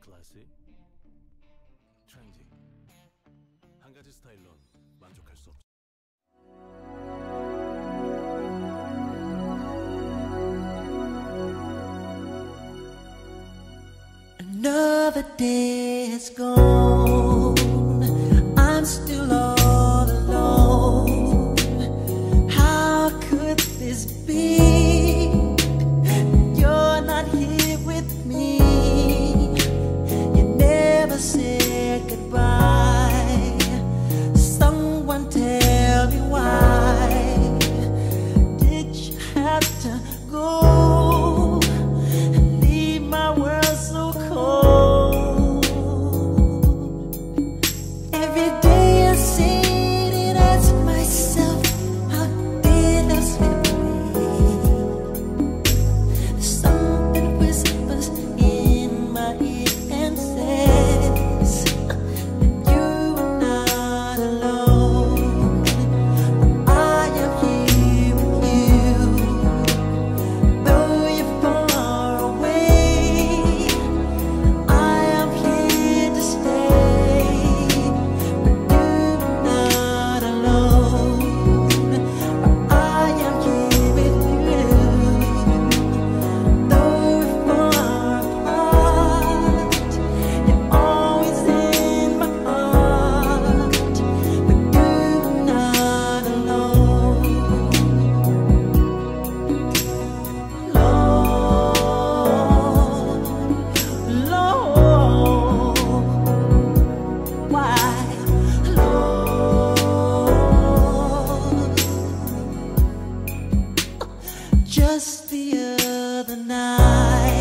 클래식, 트렌디. 한 가지 스타일론 만족할 수 없죠. Another day has gone. I'm still the night.